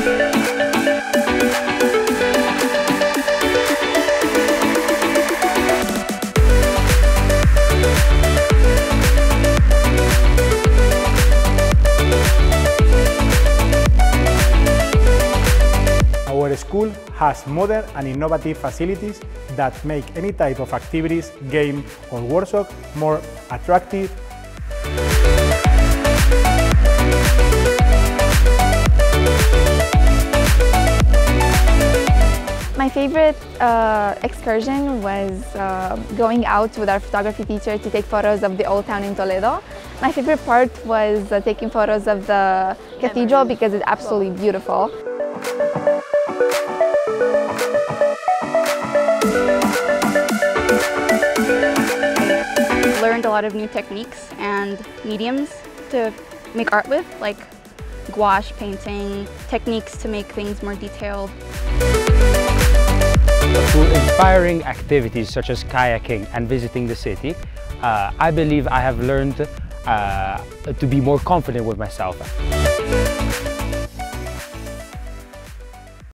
Our school has modern and innovative facilities that make any type of activities, game or workshop more attractive favorite uh, excursion was uh, going out with our photography teacher to take photos of the old town in Toledo. My favorite part was uh, taking photos of the cathedral because it's absolutely beautiful. I learned a lot of new techniques and mediums to make art with, like gouache painting, techniques to make things more detailed. Inspiring activities such as kayaking and visiting the city, uh, I believe I have learned uh, to be more confident with myself.